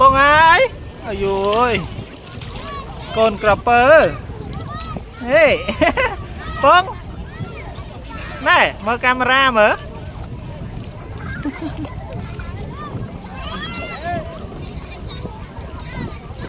ពងហើយអាយូយកូនក្រពើហេពងណែមើលកាមេរ៉ាមើល